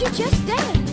you just did?